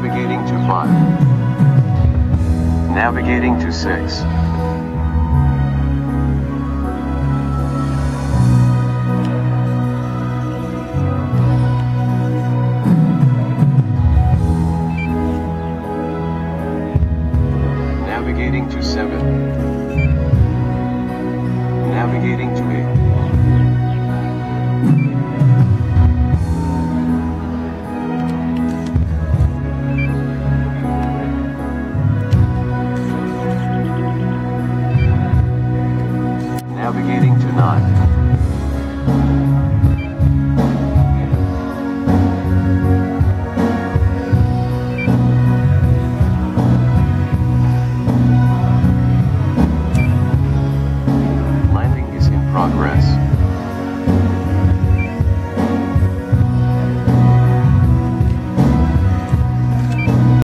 Navigating to 5. Navigating to 6. Navigating to 7. Navigating to 8. navigating tonight.